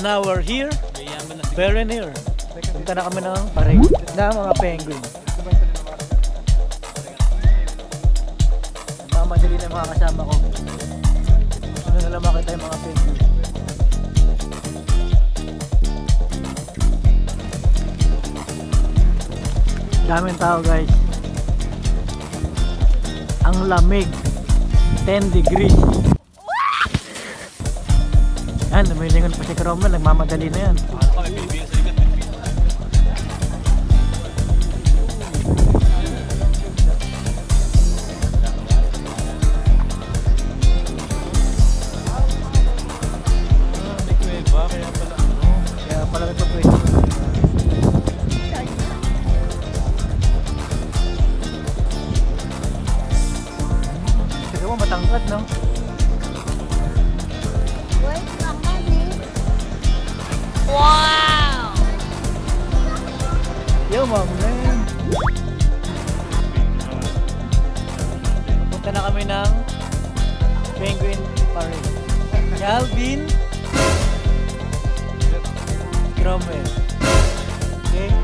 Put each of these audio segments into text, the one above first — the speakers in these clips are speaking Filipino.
And now we're here, very near. Punta na kami ng parade na mga penguin. Mamadali na mga kasama ko. Ano na makita yung mga penguin. Daming tao guys. Ang lamig. 10 degrees. Yan, lumilingon pa si Cromwell. Nagmamadali na yan. Kaya Matangkad, no? Yo, ma'am, man. Punta na kami ng Penguin Parade. Si Alvin. Cromwell. Okay?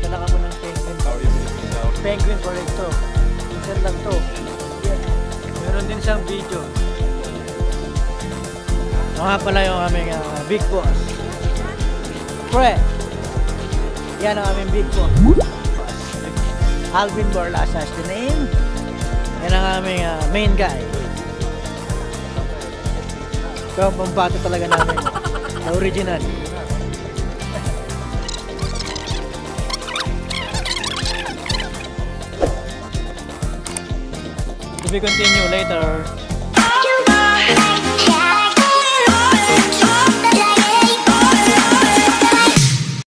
Punta na kami ng Penguin Parade. Penguin Parade to. Siyang video. Mga pala yung aming ah, big boss. Pre! Yan ang aming big boss. Alvin Borlasa is the name. Yan ang aming ah, main guy. Ito ang pambato talaga namin. The original. Be continue later.